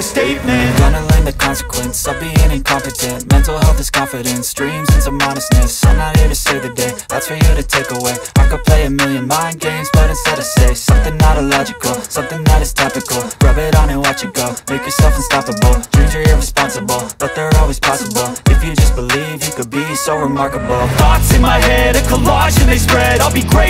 a statement. Gonna learn the consequence of being incompetent. Mental health is confidence, dreams and some honestness. I'm not here to save the day, that's for you to take away. I could play a million mind games, but instead I say Something not illogical, something that is topical. Rub it on and watch it go, make yourself unstoppable. Dreams are irresponsible, but they're always possible. If you just believe, you could be so remarkable. Thoughts in my head, a collage and they spread. I'll be great